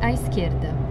À esquerda.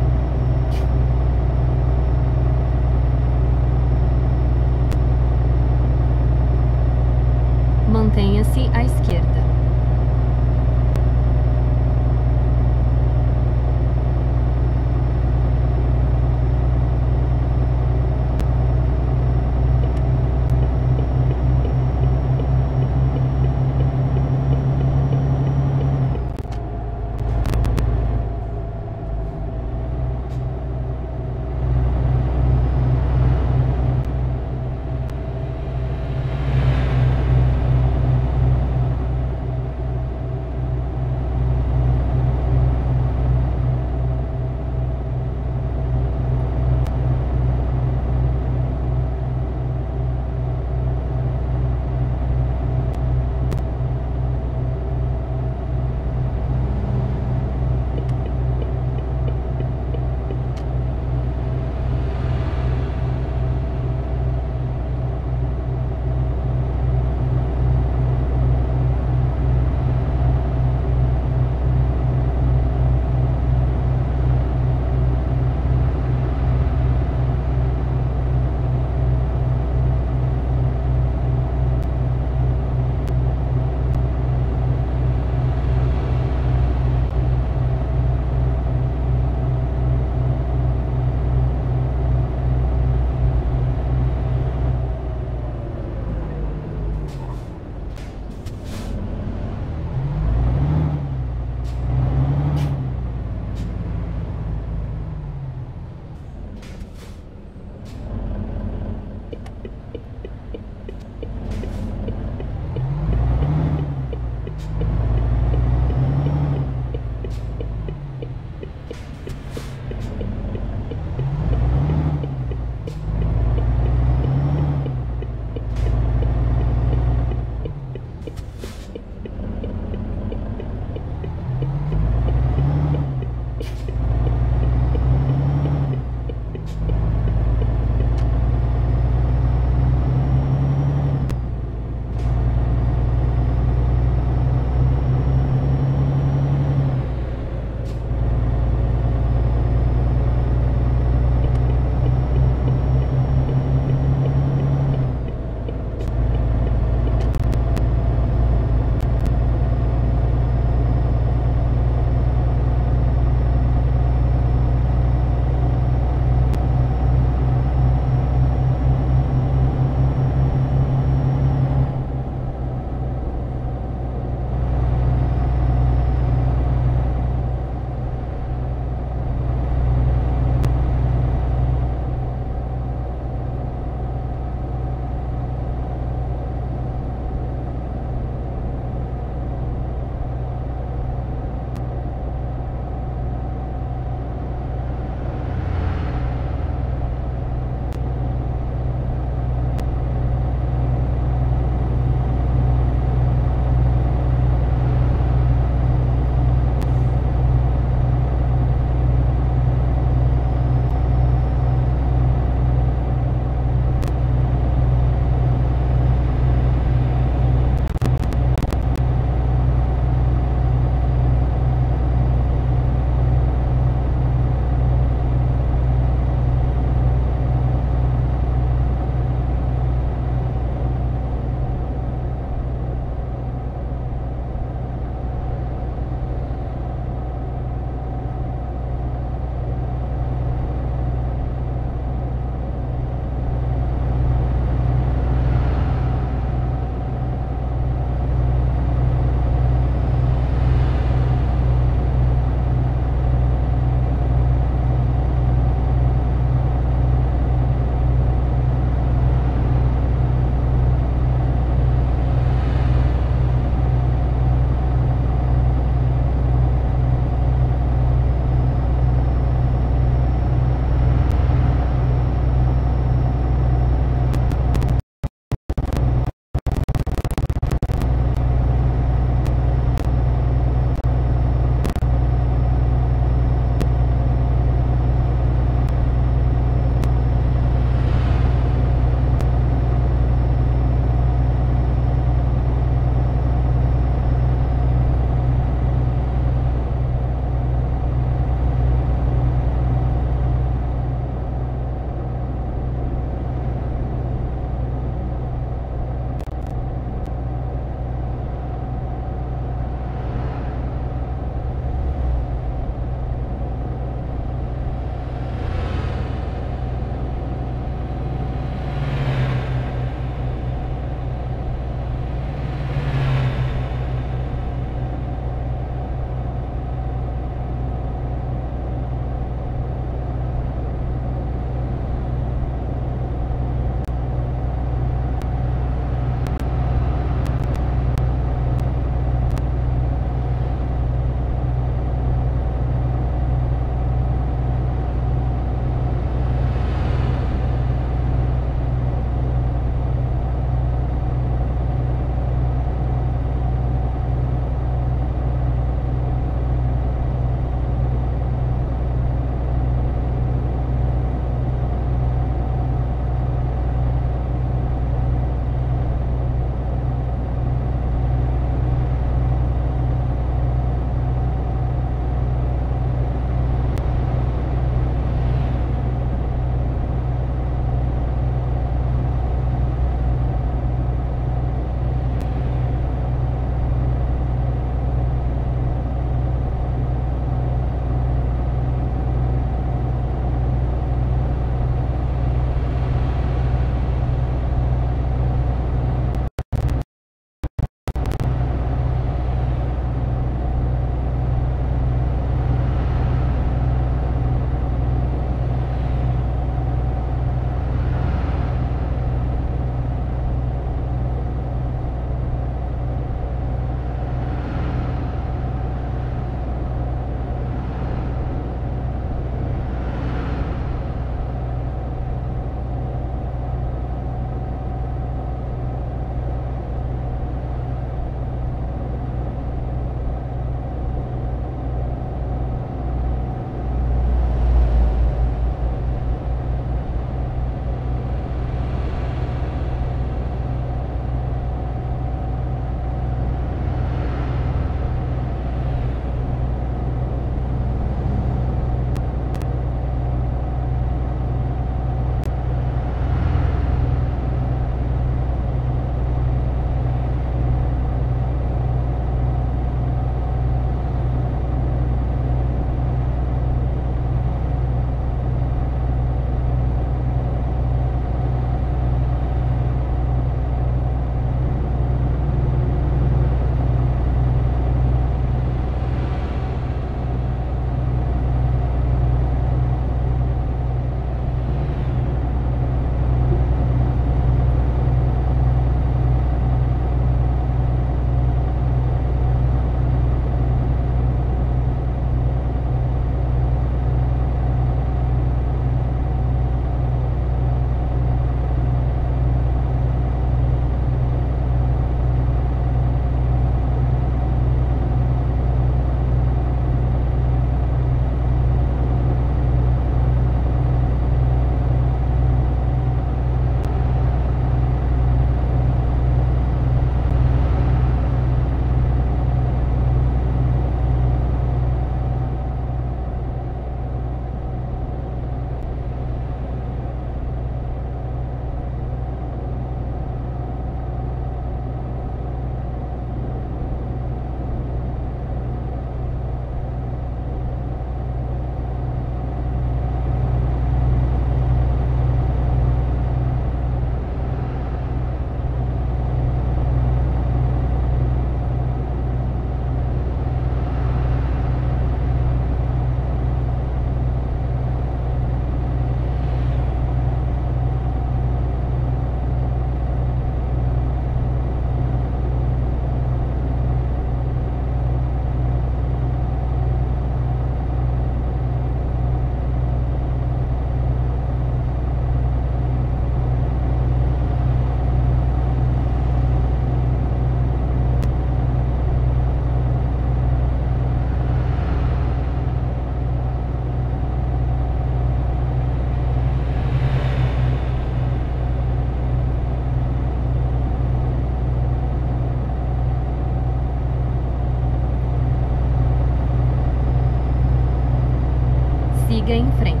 siga em frente.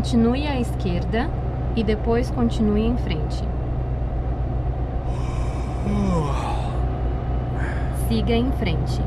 Continue à esquerda e depois continue em frente. Siga em frente.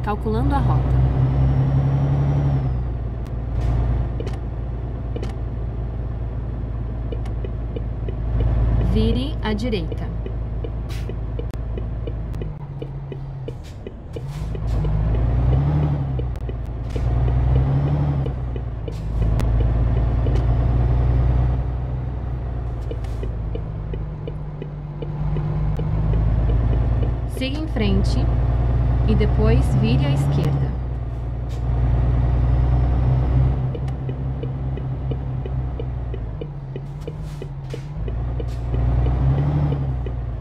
Recalculando a rota. Vire à direita. Siga em frente e depois vire à esquerda.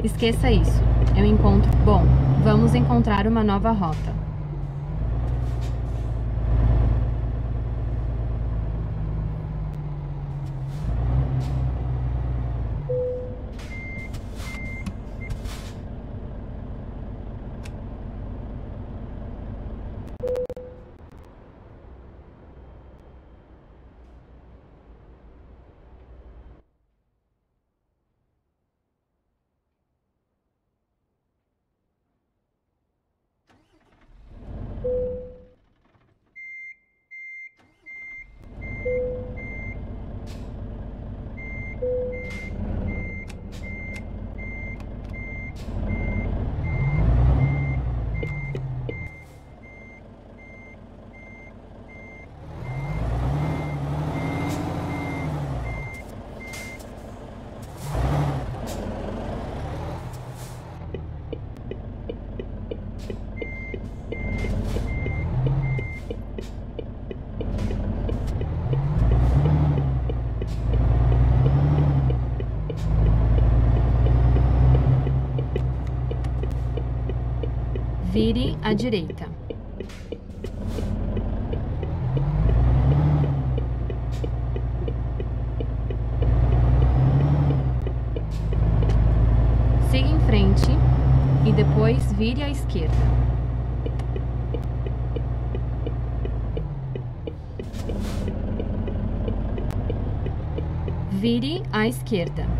Esqueça isso. Eu é encontro. Bom, vamos encontrar uma nova rota. À direita. Siga em frente e depois vire à esquerda. Vire à esquerda.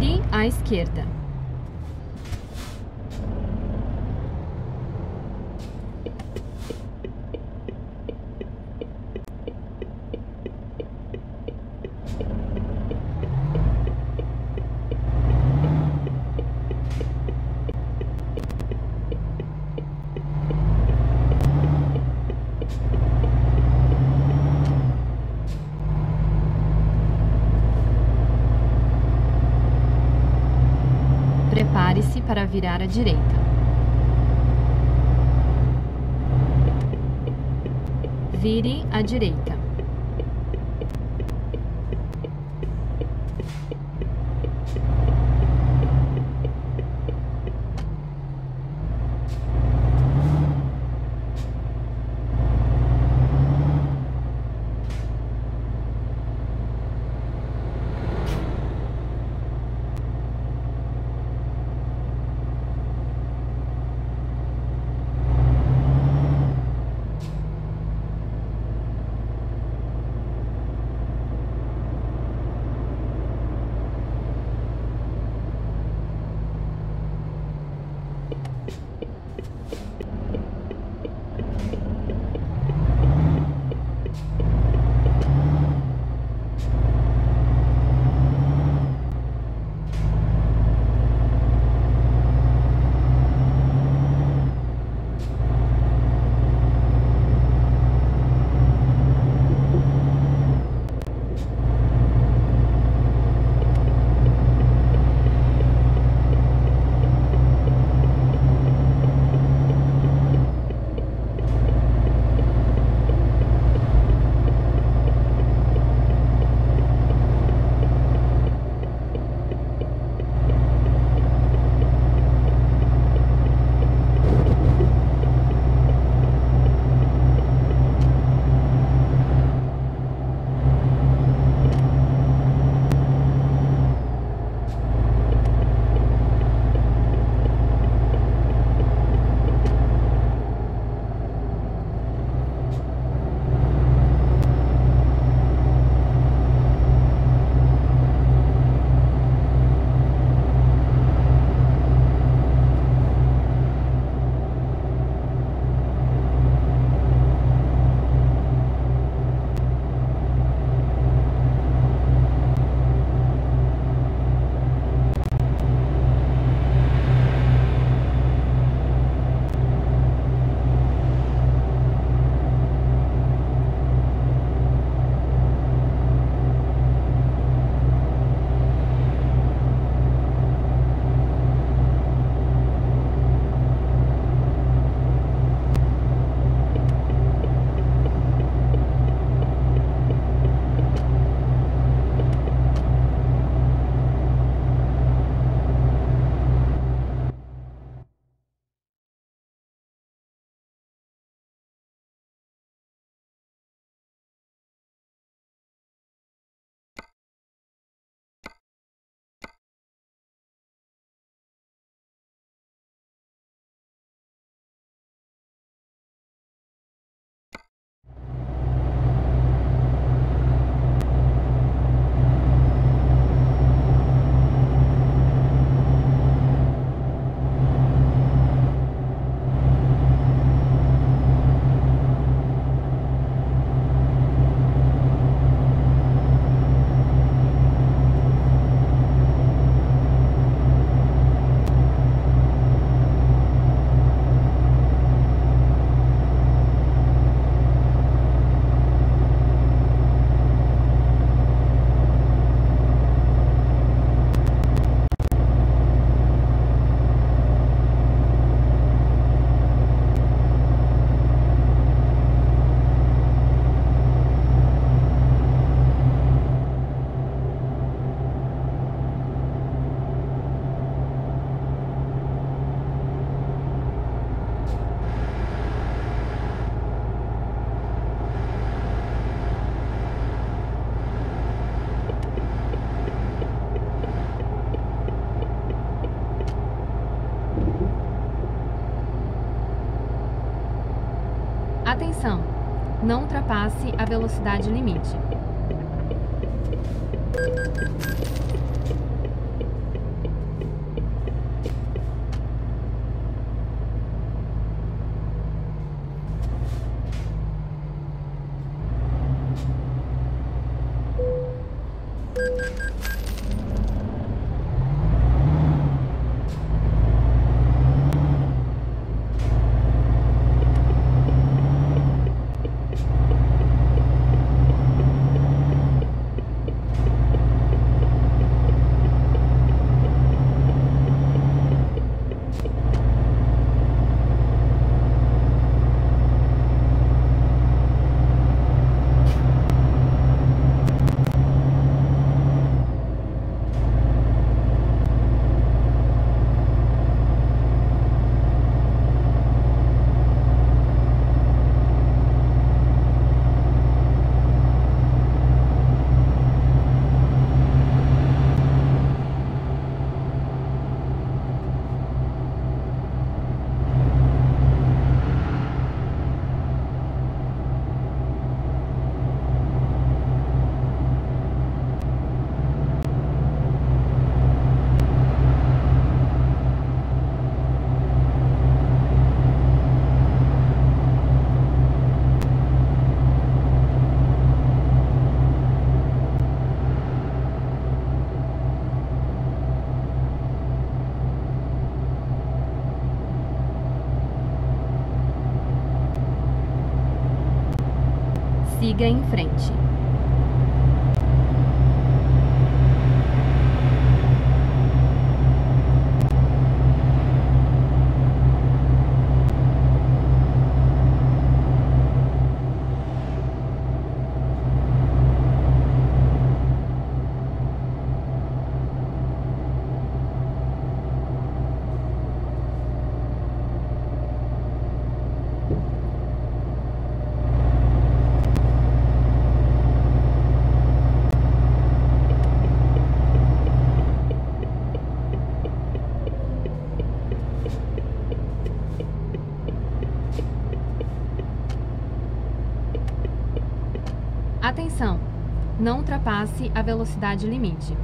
Vire à esquerda. Para à direita. Vire à direita. Não ultrapasse a velocidade limite. Siga em frente. Não ultrapasse a velocidade limite.